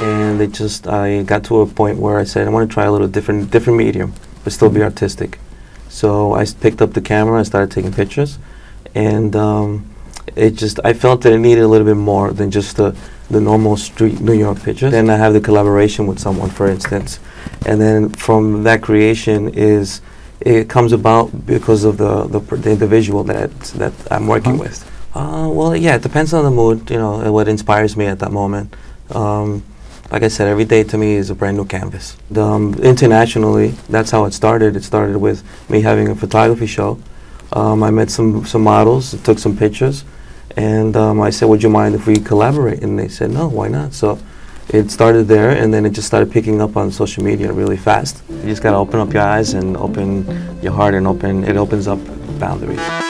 and it just I got to a point where I said I want to try a little different different medium, but still be artistic. So I picked up the camera, I started taking pictures, and um, it just I felt that it needed a little bit more than just the the normal street New York pictures. Then I have the collaboration with someone, for instance, and then from that creation is it comes about because of the the, the individual that that I'm working Uh-huh. with. Uh, well, yeah, it depends on the mood, you know, what inspires me at that moment. Um, like I said, every day to me is a brand new canvas. The, um, internationally, that's how it started. It started with me having a photography show. Um, I met some some models, took some pictures, and um, I said, "Would you mind if we collaborate?" And they said, "No, why not?" So it started there, and then it just started picking up on social media really fast. You just gotta open up your eyes and open your heart, and open it opens up boundaries.